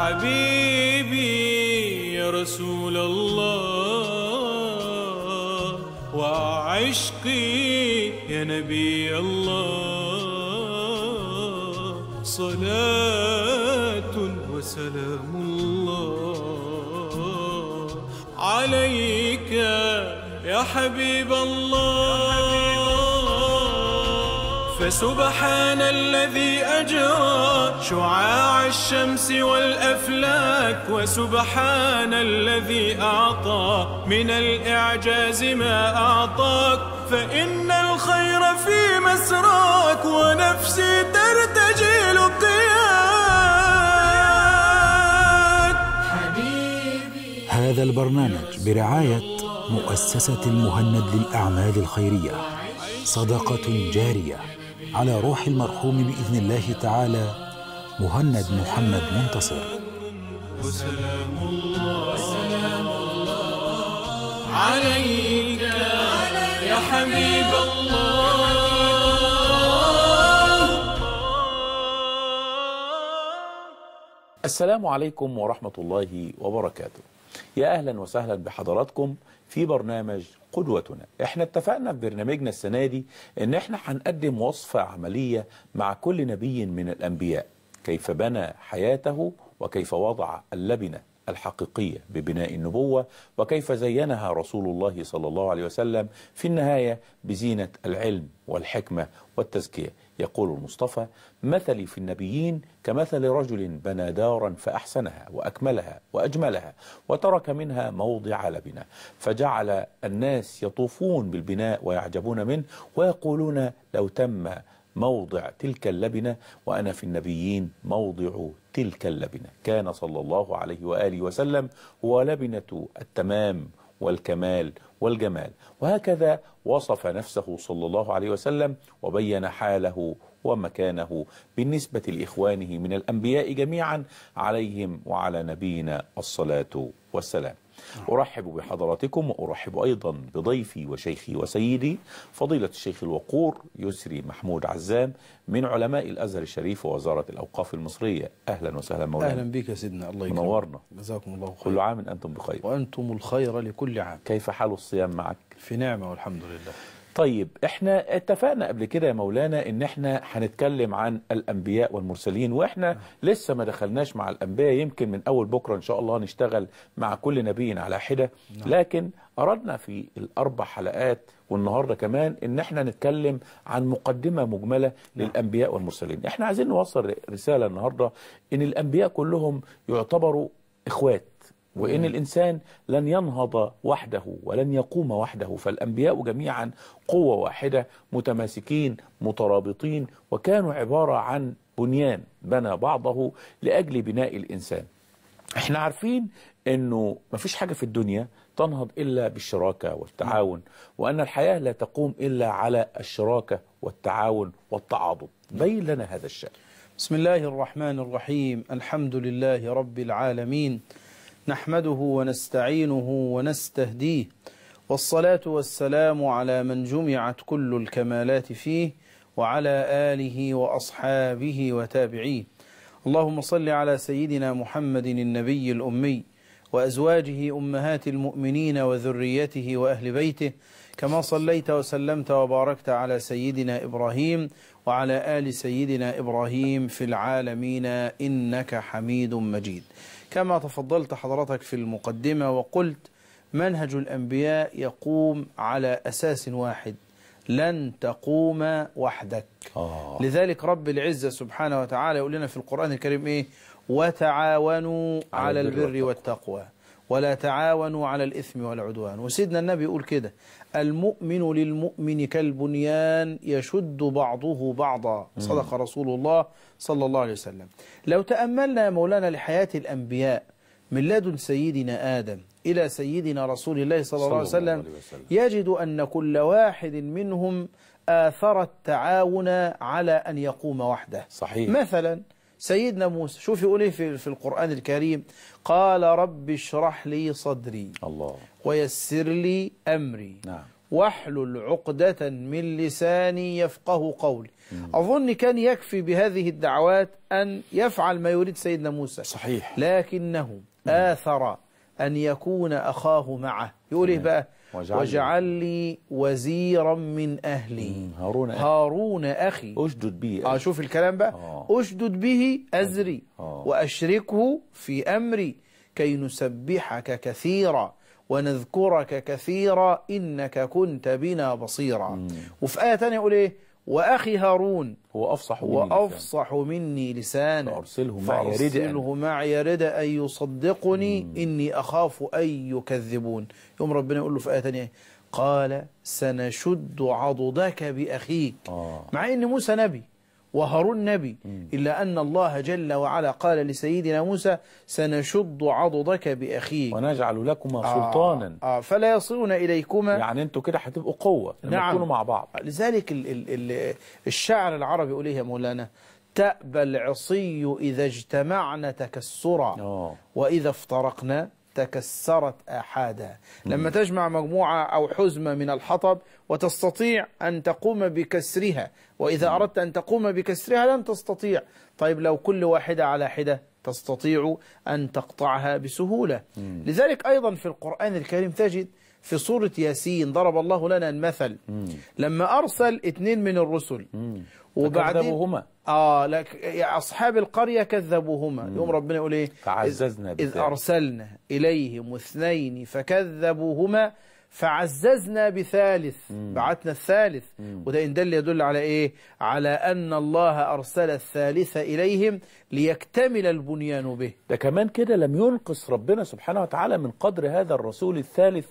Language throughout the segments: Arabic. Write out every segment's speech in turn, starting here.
حبيبي يا رسول الله وعشقي يا نبي الله. صلاة وسلام الله عليك يا حبيب الله. فسبحان الذي أجرى شعاع الشمس والأفلاك وسبحان الذي أعطى. من الإعجاز ما أعطاك فإن الخير في مسراك ونفسي ترتجي لقياك هذا البرنامج برعاية مؤسسة المهند للأعمال الخيرية صدقة جارية. على روح المرحوم بإذن الله تعالى مهند محمد منتصر. وسلام الله وسلام الله عليك يا حبيب الله السلام عليكم ورحمة الله وبركاته. يا أهلا وسهلا بحضراتكم في برنامج قدوتنا. إحنا اتفقنا في برنامجنا السنة دي إن إحنا هنقدم وصفة عملية مع كل نبي من الأنبياء. كيف بنى حياته وكيف وضع اللبنة. الحقيقية ببناء النبوة وكيف زينها رسول الله صلى الله عليه وسلم في النهاية بزينة العلم والحكمة والتزكية. يقول المصطفى مثلي في النبيين كمثل رجل بنى دارا فأحسنها وأكملها وأجملها وترك منها موضع لبنة فجعل الناس يطوفون بالبناء ويعجبون منه ويقولون لو تم موضع تلك اللبنة وأنا في النبيين موضع تلك اللبنة. كان صلى الله عليه وآله وسلم هو لبنة التمام والكمال والجمال. وهكذا وصف نفسه صلى الله عليه وسلم وبين حاله ومكانه بالنسبة لإخوانه من الأنبياء جميعا عليهم وعلى نبينا الصلاة والسلام. أرحب بحضراتكم وأرحب أيضا بضيفي وشيخي وسيدي فضيلة الشيخ الوقور يسري محمود عزام من علماء الأزهر الشريف ووزارة الأوقاف المصرية. أهلا وسهلا مولانا. أهلا بك يا سيدنا. الله يكرمك. منورنا. جزاكم الله كل خير عام أنتم بخير. وأنتم الخير لكل عام. كيف حال الصيام معك؟ في نعمة والحمد لله. طيب إحنا اتفقنا قبل كده يا مولانا إن إحنا هنتكلم عن الأنبياء والمرسلين وإحنا لسه ما دخلناش مع الأنبياء يمكن من أول بكرة إن شاء الله نشتغل مع كل نبي على حدة. لكن أردنا في الأربع حلقات والنهاردة كمان إن إحنا نتكلم عن مقدمة مجملة للأنبياء والمرسلين. إحنا عايزين نوصل رسالة النهارده إن الأنبياء كلهم يعتبروا إخوات. وإن الإنسان لن ينهض وحده ولن يقوم وحده فالأنبياء جميعا قوة واحدة متماسكين مترابطين وكانوا عبارة عن بنيان بنى بعضه لأجل بناء الإنسان. إحنا عارفين إنه مفيش حاجة في الدنيا تنهض إلا بالشراكة والتعاون وأن الحياة لا تقوم إلا على الشراكة والتعاون والتعاضد. بين لنا هذا الشأن. بسم الله الرحمن الرحيم. الحمد لله رب العالمين. نحمده ونستعينه ونستهديه والصلاة والسلام على من جمعت كل الكمالات فيه وعلى آله وأصحابه وتابعيه. اللهم صل على سيدنا محمد النبي الأمي وأزواجه أمهات المؤمنين وذريته وأهل بيته كما صليت وسلمت وباركت على سيدنا إبراهيم وعلى آل سيدنا إبراهيم في العالمين إنك حميد مجيد. كما تفضلت حضرتك في المقدمة وقلت منهج الأنبياء يقوم على أساس واحد لن تقوم وحدك. آه. لذلك رب العزة سبحانه وتعالى يقول لنا في القرآن الكريم إيه؟ وتعاونوا على على البر البر والتقوى. ولا تعاونوا على الإثم والعدوان. وسيدنا النبي يقول كده المؤمن للمؤمن كالبنيان يشد بعضه بعضا صدق رسول الله صلى الله عليه وسلم لو تأملنا يا مولانا لحياة الأنبياء من لدن سيدنا آدم إلى سيدنا رسول الله صلى الله عليه وسلم. يجد أن كل واحد منهم آثر التعاون على أن يقوم وحده صحيح. مثلا سيدنا موسى شوف يقول إيه في, في القرآن الكريم؟ قال رب اشرح لي صدري الله. ويسر لي أمري. نعم. واحلل عقدة من لساني يفقه قولي. أظن كان يكفي بهذه الدعوات أن يفعل ما يريد سيدنا موسى. صحيح. لكنه آثر أن يكون أخاه معه. يقول إيه بقى؟ واجعل لي- واجعل لي وزيرا من أهلي. هارون. هارون أخي. أشدد بيه آه شوف الكلام بقى. آه. أشدد به أزري. آه. وأشركه في أمري. كي نسبحك كثيرا ونذكرك كثيرا إنك كنت بنا بصيرا. وفي آية تانية يقول إيه؟ وأخي هارون هو أفصح مني هو لسانا. أفصح مني لسانا فأرسله معي. فأرسله معي ردا أن يصدقني إني أخاف أن يكذبون يوم ربنا يقول له في آية تانية قال سنشد عضدك بأخيك آه. مع أن موسى نبي وهارون نبي. إلا أن الله جل وعلا قال لسيدنا موسى سنشد عضدك بأخيك. ونجعل لكما سلطانا. آه آه فلا يصلون إليكما. يعني أنتوا كده هتبقوا قوة لما نعم. تكونوا مع بعض. لذلك ال ال ال الشاعر العربي يقول إيه يا مولانا؟ تأبى العصي إذا اجتمعنا تكسرا. آه. وإذا افترقنا تكسرت آحادا. لما تجمع مجموعة أو حزمة من الحطب وتستطيع أن تقوم بكسرها وإذا أردت أن تقوم بكسرها لن تستطيع. طيب لو كل واحدة على حدة تستطيع أن تقطعها بسهولة. لذلك أيضا في القرآن الكريم تجد في سورة ياسين ضرب الله لنا المثل. لما أرسل اثنين من الرسل وبعدين فكذبوهما. آه لك أصحاب القرية كذبوهما. يوم ربنا يقول إيه؟ فعززنا إذ, بالثالث. إذ أرسلنا إليهم اثنين فكذبوهما. فعززنا بثالث بعتنا الثالث. وده إن دل يدل على إيه؟ على أن الله أرسل الثالث إليهم ليكتمل البنيان به. ده كمان كده لم ينقص ربنا سبحانه وتعالى من قدر هذا الرسول الثالث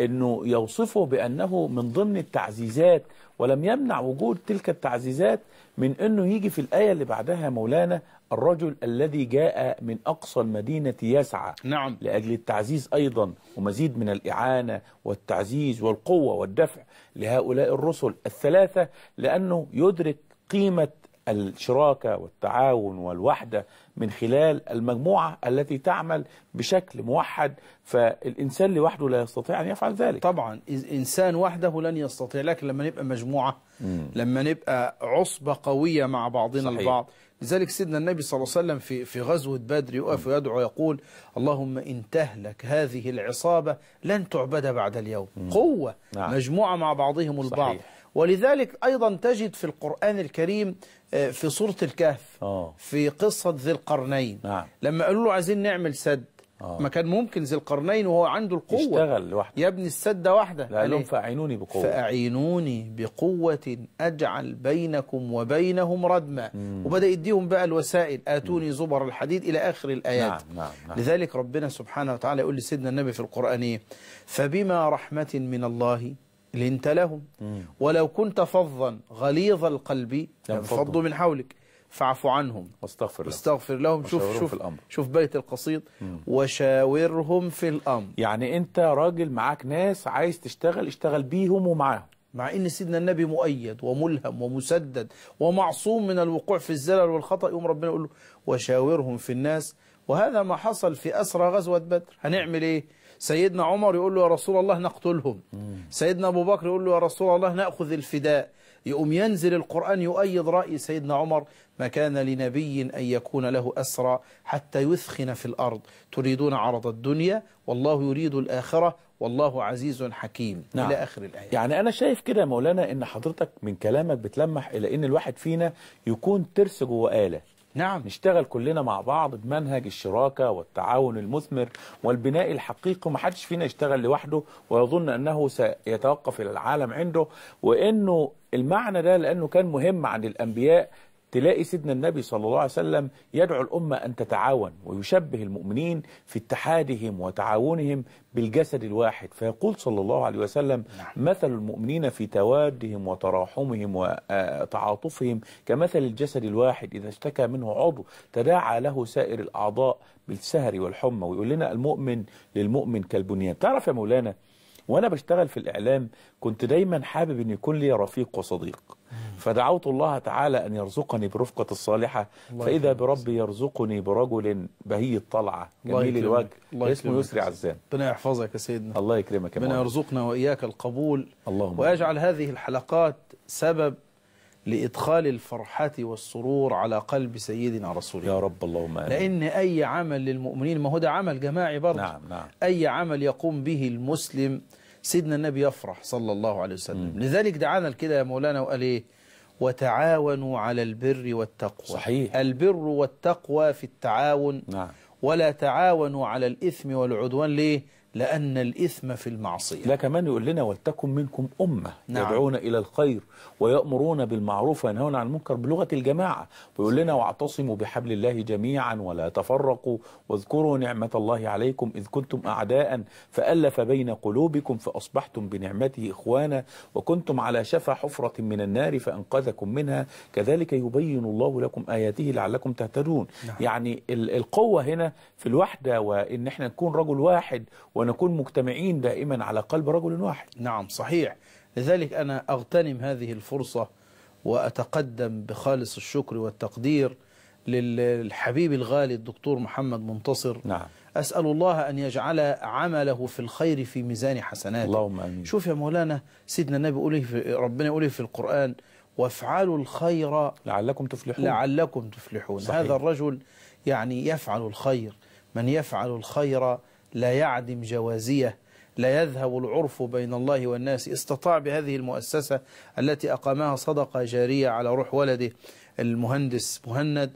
إنه يوصفه بأنه من ضمن التعزيزات ولم يمنع وجود تلك التعزيزات من إنه يجي في الآية اللي بعدها مولانا الرجل الذي جاء من أقصى المدينة يسعى نعم. لأجل التعزيز أيضا ومزيد من الإعانة والتعزيز والقوة والدفع لهؤلاء الرسل الثلاثة لأنه يدرك قيمة الشراكة والتعاون والوحدة من خلال المجموعة التي تعمل بشكل موحد فالإنسان لوحده لا يستطيع أن يفعل ذلك طبعا إنسان وحده لن يستطيع لكن لما نبقى مجموعة لما نبقى عصبة قوية مع بعضنا صحيح. البعض لذلك سيدنا النبي صلى الله عليه وسلم في في غزوة بدر يقف ويدعو يقول اللهم إن تهلك هذه العصابة لن تعبد بعد اليوم قوة نعم. مجموعة مع بعضهم البعض صحيح. ولذلك أيضا تجد في القرآن الكريم آه، في سورة الكهف آه. في قصة ذي القرنين نعم. لما قالوا له عايزين نعمل سد آه. ما كان ممكن ذي القرنين وهو عنده القوة. يشتغل لوحده. يبني السد وحده لا لهم. فأعينوني بقوة. فأعينوني بقوة أجعل بينكم وبينهم ردما وبدأ يديهم بقى الوسائل. آتوني زبر الحديد إلى آخر الآيات. نعم نعم نعم. لذلك ربنا سبحانه وتعالى يقول لسيدنا النبي في القرآن إيه؟ فبما رحمة من الله لنت لهم. ولو كنت فظا غليظ القلب ينفضوا. فضوا من حولك. فاعف عنهم. واستغفر لهم. واستغفر لهم. شوف شوف في الأمر. شوف بيت القصيد. وشاورهم في الأمر. يعني أنت راجل معاك ناس عايز تشتغل اشتغل بيهم ومعاهم. مع إن سيدنا النبي مؤيد وملهم ومسدد ومعصوم من الوقوع في الزلل والخطأ يقوم ربنا يقول له وشاورهم في الناس. وهذا ما حصل في أسرى غزوة بدر. هنعمل إيه؟ سيدنا عمر يقول له يا رسول الله نقتلهم. سيدنا أبو بكر يقول له يا رسول الله نأخذ الفداء. يقوم ينزل القرآن يؤيد رأي سيدنا عمر ما كان لنبي أن يكون له أسرى حتى يثخن في الأرض. تريدون عرض الدنيا والله يريد الآخرة والله عزيز حكيم. نعم. إلى آخر الآية. يعني أنا شايف كده يا مولانا إن حضرتك من كلامك بتلمح إلى إن الواحد فينا يكون ترس جوه آلة. نعم. نشتغل كلنا مع بعض بمنهج الشراكة والتعاون المثمر والبناء الحقيقي ومحدش فينا يشتغل لوحده ويظن أنه سيتوقف إلى العالم عنده وأنه المعنى ده لأنه كان مهم عند الأنبياء تلاقي سيدنا النبي صلى الله عليه وسلم يدعو الأمة أن تتعاون ويشبه المؤمنين في اتحادهم وتعاونهم بالجسد الواحد. فيقول صلى الله عليه وسلم مثل المؤمنين في توادهم وتراحمهم وتعاطفهم كمثل الجسد الواحد. إذا اشتكى منه عضو تداعى له سائر الأعضاء بالسهر والحمى ويقول لنا المؤمن للمؤمن كالبنيان. تعرف يا مولانا وأنا بشتغل في الإعلام كنت دايما حابب إن يكون لي رفيق وصديق. فدعوت الله تعالى أن يرزقني برفقة الصالحة. فإذا. بربي يرزقني برجل بهي الطلعة. جميل. الوجه. الله اسمه. يسري عزام. ربنا يحفظك يا سيدنا. الله يكرمك يا ربنا. يرزقنا وإياك القبول. اللهم ويجعل هذه الحلقات سبب لإدخال الفرحة والسرور على قلب سيدنا رسول الله. يا رب اللهم آمين. لأن أي عمل للمؤمنين ما هو ده عمل جماعي برضه. نعم نعم. أي عمل يقوم به المسلم سيدنا النبي يفرح صلى الله عليه وسلم. لذلك دعانا كده يا مولانا وقال إيه؟ وتعاونوا على البر والتقوى. صحيح. البر والتقوى في التعاون. نعم. ولا تعاونوا على الإثم والعدوان. ليه؟ لأن الإثم في المعصية لا كمان يقول لنا ولتكن منكم أمة نعم. يدعون إلى الخير ويأمرون بالمعروف وينهون عن المنكر بلغة الجماعة ويقول لنا واعتصموا بحبل الله جميعا ولا تفرقوا واذكروا نعمة الله عليكم إذ كنتم أعداء فألف بين قلوبكم فأصبحتم بنعمته إخوانا وكنتم على شفا حفرة من النار فأنقذكم منها كذلك يبين الله لكم آياته لعلكم تهتدون نعم. يعني ال- القوة هنا في الوحدة وإن إحنا نكون رجل واحد ونكون مجتمعين دائما على قلب رجل واحد. نعم صحيح. لذلك أنا أغتنم هذه الفرصة وأتقدم بخالص الشكر والتقدير للحبيب الغالي الدكتور محمد منتصر. نعم. أسأل الله أن يجعل عمله في الخير في ميزان حسناته. اللهم آمين. شوف يا مولانا سيدنا النبي يقول إيه في ربنا يقول إيه في القرآن وافعلوا الخير لعلكم تفلحون. لعلكم تفلحون. صحيح. هذا الرجل يعني يفعل الخير. من يفعل الخير لا يعدم جوازية لا يذهب العرف بين الله والناس. استطاع بهذه المؤسسة التي أقامها صدقة جارية على روح ولده المهندس مهند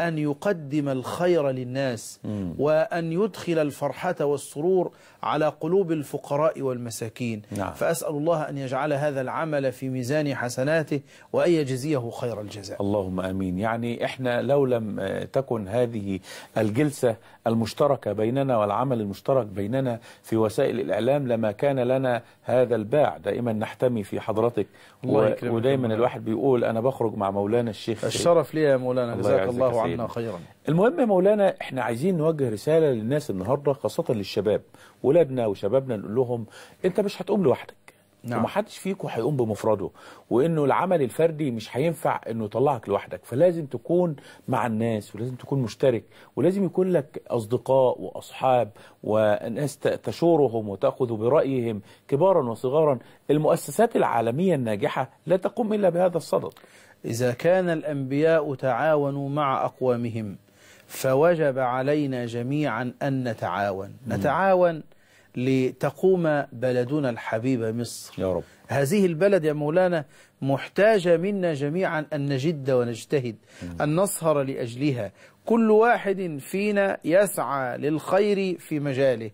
أن يقدم الخير للناس مم. وأن يدخل الفرحة والسرور على قلوب الفقراء والمساكين نعم. فأسأل الله أن يجعل هذا العمل في ميزان حسناته وأن يجزيه خير الجزاء اللهم آمين يعني إحنا لو لم آه، تكن هذه الجلسة المشتركة بيننا والعمل المشترك بيننا في وسائل الإعلام لما كان لنا هذا الباع دائما نحتمي في حضرتك الله و- يكرمك يا ودايما مولانا. الواحد بيقول أنا بخرج مع مولانا الشيخ الشرف لي يا مولانا الله جزاك يعزك الله يا عنا. خيرا. المهم يا مولانا إحنا عايزين نوجه رسالة للناس النهاردة خاصة للشباب ولادنا وشبابنا نقول لهم أنت مش هتقوم لوحدك. نعم. ومحدش فيكم هيقوم بمفرده وإنه العمل الفردي مش هينفع إنه يطلعك لوحدك. فلازم تكون مع الناس ولازم تكون مشترك ولازم يكون لك أصدقاء وأصحاب وناس تشورهم وتأخذ برأيهم. كبارا وصغارا المؤسسات العالمية الناجحة لا تقوم إلا بهذا الصدد. إذا كان الأنبياء تعاونوا مع أقوامهم فوجب علينا جميعا أن نتعاون. نتعاون لتقوم بلدنا الحبيب مصر. يا رب. هذه البلد يا مولانا محتاجة منا جميعا أن نجد ونجتهد أن نسهر لأجلها. كل واحد فينا يسعى للخير في مجاله.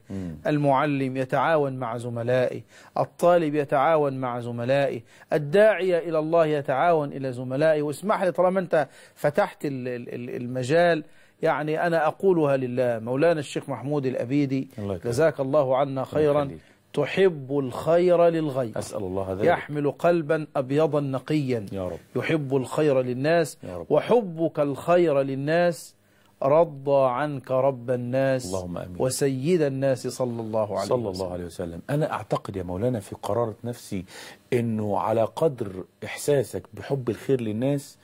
المعلم يتعاون مع زملائه الطالب يتعاون مع زملائه الداعية إلى الله يتعاون إلى زملائه. واسمح لي طالما أنت فتحت ال- ال- ال- المجال يعني أنا أقولها لله. مولانا الشيخ محمود الأبيدي الله. جزاك الله عنا خيرا. تحب الخير للغير. أسأل الله ذلك. يحمل قلبا أبيضا نقيا. يا رب. يحب الخير للناس. يا رب. وحبك الخير للناس. رضى عنك رب الناس. اللهم آمين. وسيد الناس صلى الله عليه صلى وسلم. الله عليه وسلم. أنا أعتقد يا مولانا في قرارة نفسي أنه على قدر إحساسك بحب الخير للناس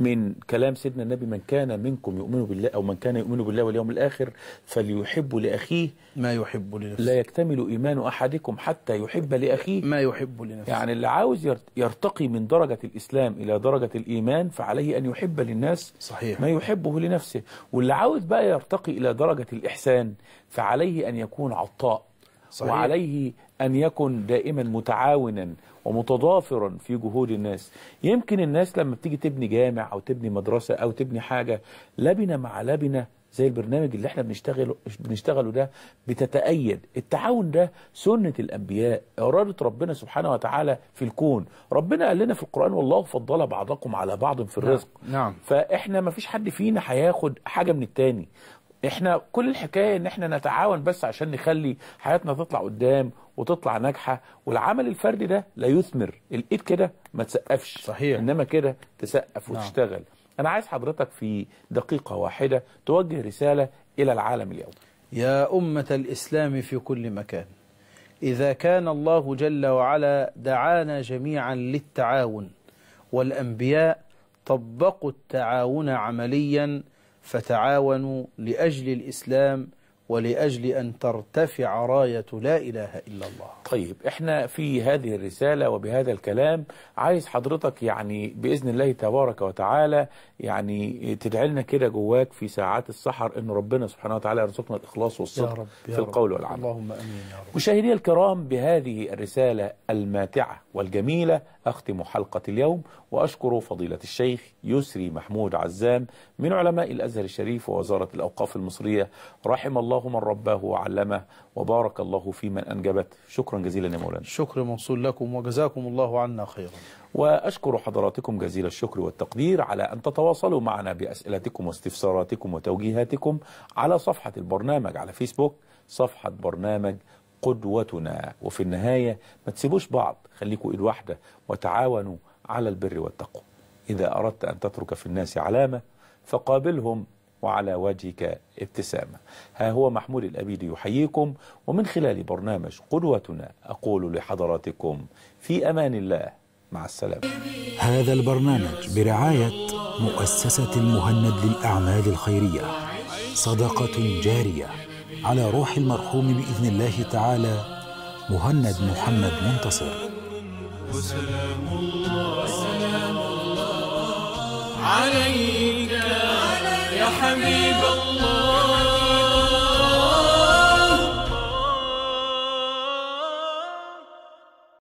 من كلام سيدنا النبي من كان منكم يؤمن بالله أو من كان يؤمن بالله واليوم الآخر فليحب لأخيه ما يحب لنفسه. لا يكتمل إيمان أحدكم حتى يحب لأخيه. ما يحب لنفسه. يعني اللي عاوز يرت- يرتقي من درجة الإسلام إلى درجة الإيمان فعليه أن يحب للناس صحيح. ما يحبه لنفسه. واللي عاوز بقى يرتقي إلى درجة الإحسان فعليه أن يكون عطاء. صحيح. وعليه أن يكن دائما متعاونا ومتضافرا في جهود الناس. يمكن الناس لما بتيجي تبني جامع أو تبني مدرسة أو تبني حاجة لبنة مع لبنة زي البرنامج اللي إحنا بنشتغله بنشتغله ده بتتأيد. التعاون ده سنة الأنبياء إرادة ربنا سبحانه وتعالى في الكون. ربنا قال لنا في القرآن والله فضل بعضكم على بعض في الرزق. نعم فإحنا ما فيش حد فينا هياخد حاجة من التاني. إحنا كل الحكاية إن إحنا نتعاون بس عشان نخلي حياتنا تطلع قدام وتطلع ناجحة والعمل الفردي ده لا يثمر الإيد كده ما تسقفش صحيح. إنما كده تسقف نعم. وتشتغل أنا عايز حضرتك في دقيقة واحدة توجه رسالة إلى العالم اليوم يا أمة الإسلام في كل مكان إذا كان الله جل وعلا دعانا جميعا للتعاون والأنبياء طبقوا التعاون عمليا فتعاونوا لأجل الإسلام ولأجل أن ترتفع راية لا إله إلا الله. طيب إحنا في هذه الرسالة وبهذا الكلام عايز حضرتك يعني بإذن الله تبارك وتعالى يعني تدعي لنا كده جواك في ساعات السحر إن ربنا سبحانه وتعالى يرزقنا الإخلاص يا والصدق رب يا في. القول والعمل. اللهم أمين يا رب. مشاهدي الكرام بهذه الرسالة الماتعة والجميلة أختم حلقة اليوم وأشكر فضيلة الشيخ يسري محمود عزام من علماء الأزهر الشريف ووزارة الأوقاف المصرية. رحم الله من رباه وعلمه وبارك الله في من أنجبته شكرا جزيلا يا مولانا. الشكر موصول لكم وجزاكم الله عنا خيرا. وأشكر حضراتكم جزيل الشكر والتقدير على أن تتواصلوا معنا بأسئلتكم واستفساراتكم وتوجيهاتكم على صفحة البرنامج على فيسبوك صفحة برنامج قدوتنا. وفي النهاية ما تسيبوش بعض خليكوا إيد واحدة وتعاونوا على البر والتقوى. إذا أردت أن تترك في الناس علامة فقابلهم وعلى وجهك ابتسامة. ها هو محمود الأبيدي يحييكم ومن خلال برنامج قدوتنا أقول لحضراتكم في أمان الله. مع السلامة. هذا البرنامج برعاية مؤسسة المهند للأعمال الخيرية. صدقة جارية على روح المرحوم بإذن الله تعالى مهند محمد منتصر. وسلام الله سلام الله. عليك يا حبيب الله.